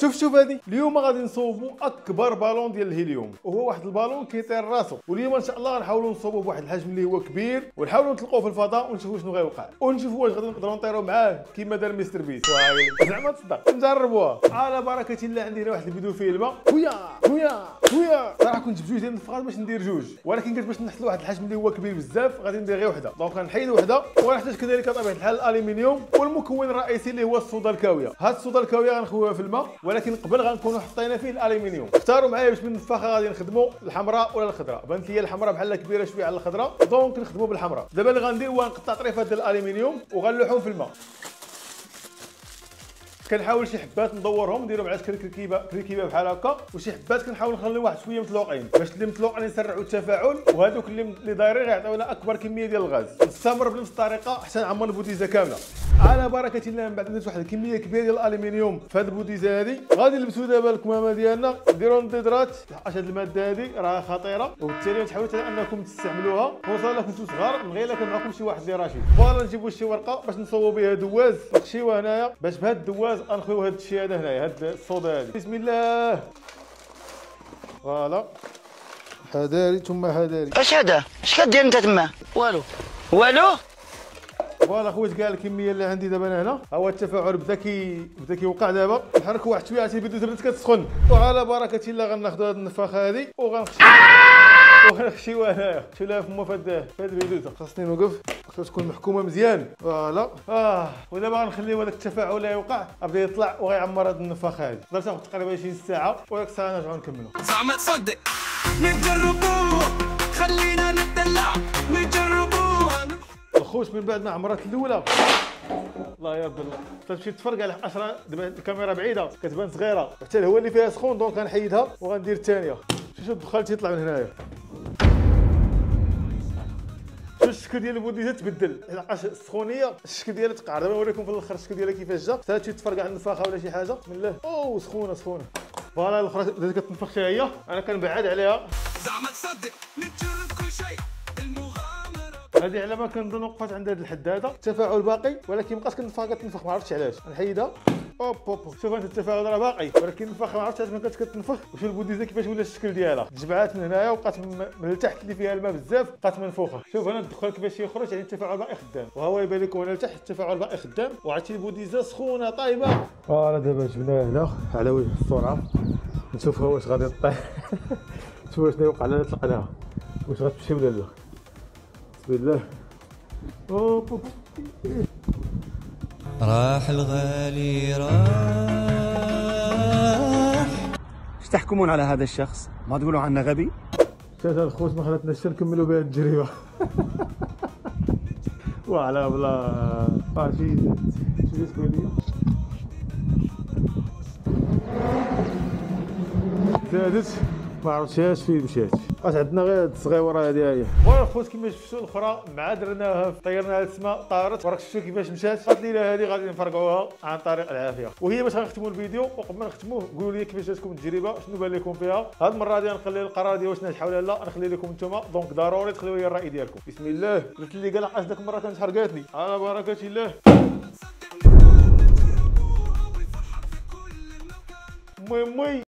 شوف شوف هذه. اليوم غادي نصوبوا أكبر بالون ديال الهيليوم. وهو واحد البالون كيطير راسو. واليوم إن شاء الله غنحاولوا نصوبوا بواحد الحجم اللي هو كبير. ونحاولوا نطلقوه في الفضاء ونشوفوا شنو غيوقع. ونشوفوا واش غادي نقدروا نطيروا معاه كيما دار MrBeast زعما تصدق. نجربوها. على بركة الله عندي هنا واحد الفيديو فيلم خويا خويا خويا. صراحة كنت بجوج ديال الفخار باش ندير جوج. ولكن قلت باش نحصل واحد الحجم اللي هو كبير بزاف غادي ندير غير وحدة. donc غنحيد وحدة. وغنحتاج كذلك طبيعة الحال الالومنيوم والمكون الرئيسي اللي هو الصودا الكاوية. هاد الصودا الكاوية غنخويها في الماء. ولكن قبل غنكونوا حطينا فيه الالومنيوم اختاروا معايا باش من النفاخه غادي نخدموا الحمراء ولا الخضراء. بانت لي الحمراء بحال كبيرة شوية على الخضراء دونك نخدموا بالحمراء. دابا اللي غندير هو نقطع طريفات ديال الالومنيوم وغنلوحهم في الماء. كنحاول شي حبات ندورهم نديرهم على شكل كركيبه كركيبه بحال هكا وشي حبات كنحاول نخلي واحد شوية مطلوقين باش اللي مطلوقين يسرعوا التفاعل وهذوك اللي اللي دايرين غيعطيونا أكبر كمية ديال الغاز. نستمر بنفس الطريقة حتى نعمر البوتيزه كاملة. على بركة الله من بعد درت واحد الكمية كبيرة ديال الالومنيوم في هذه البوتيزه هذه غادي نلبسوا دابا الكمامة ديالنا نديروا النضيدرات لحقاش هذه المادة هذه راه خطيرة وبالتالي تحاولوا أنكم تستعملوها. خصوصا الا كنتو صغار من غير الا كان معكم شي واحد اللي رشيد voilà نجيبوا شي ورقة باش نصوبوا بها دواز. نخشيوه هنايا باش بهذا الدواز غنخويو هذا الشيء هذا هنايا هاد الصودا هذه بسم الله. voilà حذاري ثم حذاري اش هذا اش كدير انت تما والو. والو؟ voilà خويا كاع الكميه اللي عندي دابا أنا هنا ها هو التفاعل بدا كي بدا كيوقع دابا نحرك واحد شوية عرفتي البوديزة بدات كتسخن وعلى بركه الله غناخذوا هذه النفاخه هذه وغنخشي وغنخشيوها هنايا شوف لها فما في هاد في هاد البوديزة خاصني نوقف؟ خاصها تكون محكومة مزيان. voilà آه ودابا غنخليو هذاك التفاعل يوقع. غادي يطلع وغيعمر هاد النفاخه هذه تقدر تاخذ تقريبا شي ساعة وديك الساعة نرجعو نكملوا زعما تصدق. نجربوه خلينا نتدلع. نجربوه الخوت من بعد ما عمرت الأولى. الله يا رب الله تمشي تفرق على 10 دابا الكاميرا بعيدة كتبان صغيرة. حتى الهواء اللي فيها سخون دونك غنحيدها وغندير الثانية شوف الدخان تيطلع من هنايا. الشكل ديال البوديزه تبدل. لقاش السخونية الشكل ديالها تقعر دابا نوريكم في الآخر الشكل ديالها كيفاش جا. حتى تمشي تفرق على النفاخة ولا شي حاجة. بسم الله أوه سخونة سخونة. voilà الأخرى بدأت كتنفخ حتى هي. أنا كنبعد عليها. زعما تصدق نجرب كل شيء. هذه على ما كنظن وقفت عند هذا الحد هذا. التفاعل باقي ولكن مابقاش كنفخ كتنفخ ما عرفتش علاش. نحيدها. hop hop شوف أنت التفاعل راه باقي. ولكن النفخ ما عرفتش علاش ما كتنفخ وشوف البوديزه كيفاش ولا الشكل ديالها. تجمعات من هنايا وبقات من التحت اللي فيها الماء بزاف بقات منفوخه شوف هنا الدخان كيفاش يخرج يعني التفاعل باقي خدام. وهو يبان لكم هنا لتحت التفاعل باقي خدام. وعرفتي البوديزة سخونة طايبه voilà دابا جبناها هنا. على وجه السرعه نشوفها واش غادي طيح شوف شنو يوقع لنا طلقناها واش غتمشي ولا لا. بسم الله. أوب أوب. راح الغالي راح. إيش تحكمون على هذا الشخص؟ ما تقولوا عنه غبي؟ شات الخوت ما خلتناش نكملوا بها التجربه وعلى بلا آه شي شي سكوليه زادت ما عرفتش فين مشات بقات عندنا غير هاد الصغيورة هادي هي voilà الخوت كيما شفتوا الأخرى مع درناها طيرناها للسماء طارت. وراك شفتوا كيفاش مشات. هاد الليلة هادي غادي نفرقعوها عن طريق العافية. وهي باش غنختموا الفيديو وقبل ما نختموه قولوا لي كيفاش جاتكم التجربة شنو بان لكم فيها. هاد المرة هادي غنخلي القرار ديال واش ناجحة ولا لا. نخلي لكم نتوما. donc ضروري تخليو لي الرأي ديالكم. بسم الله. قلت لي قال علاش داك المرة كانت حرقاتني على بركة الله. مي مي.